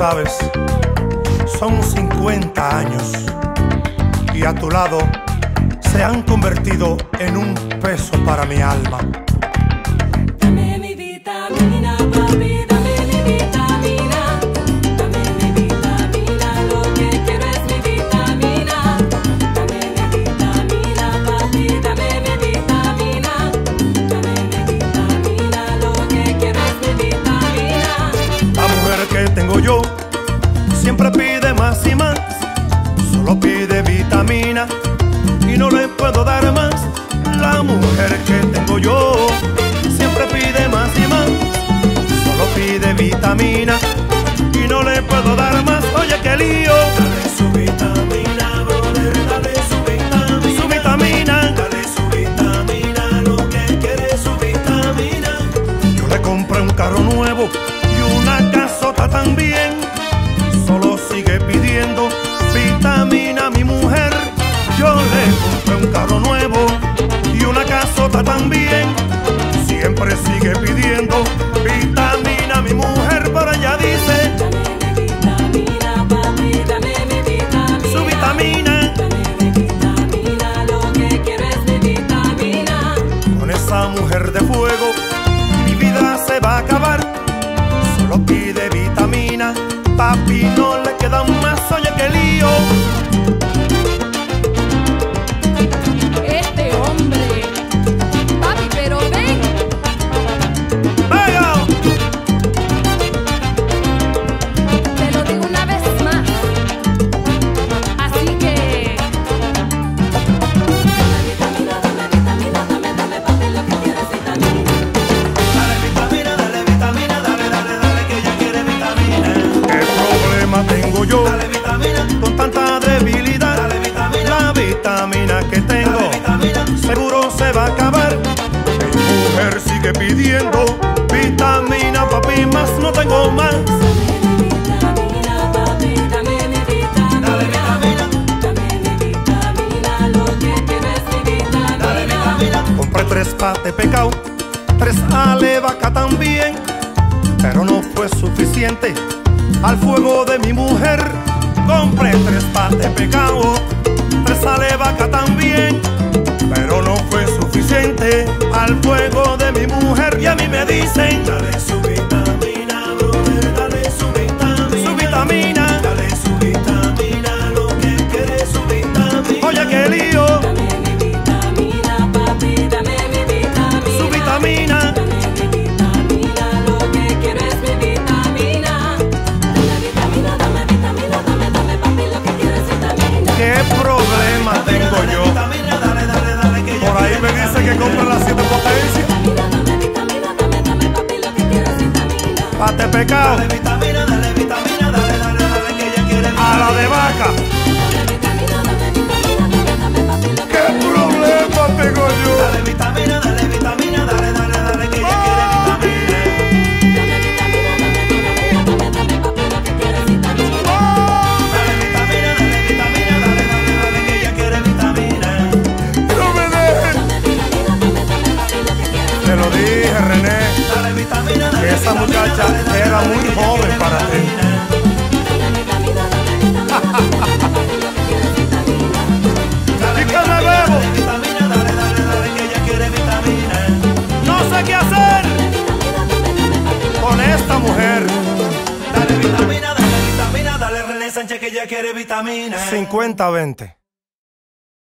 sabes, son 50 años y a tu lado se han convertido en un peso para mi alma. Siempre pide más y más, solo pide vitamina y no le puedo dar más. La mujer que tengo yo siempre pide más y más, solo pide vitamina y no le puedo dar más. Oye, qué lío. Dale su vitamina, brother, dale su vitamina. Su vitamina. Dale su vitamina, lo que quiere su vitamina. Yo le compré un carro nuevo y una casota también. Sigue pidiendo vitamina a mi mujer. Yo le compré un carro nuevo y una casota también. Siempre sigue pidiendo más. Oye, qué lío. Este hombre. Papi, pero ven. ¡Venga! Te lo digo una vez más. Así que. Dame vitamina, dame vitamina, dame, dame, papi, lo que quiero es vitamina. Dale vitamina, dale vitamina, dale, dale, dale, que ella quiere vitamina. ¿Qué problema tengo yo? Dale vitamina. Con tanta debilidad. Dale vitamina. La vitamina que tengo. Seguro se va a acabar. Mi mujer sigue pidiendo vitamina, papi, más no tengo más. Vitamina, papi, dame mi vitamina. Dale vitamina. Dame mi vitamina, lo que quiero es mi vitamina. Compré tres pates pecado, tres alevaca también, pero no fue suficiente al fuego de mi mujer. Compré tres pates pecado, tres alevaca también, pero no fue suficiente al fuego de mi mujer. Y a mí me dicen, Pate pecado esa muchacha era muy joven para ti. ¿Y qué me bebo? No sé qué hacer con esta mujer. Dale vitamina, dale vitamina, dale René Sánchez que ella quiere vitamina. 50-20.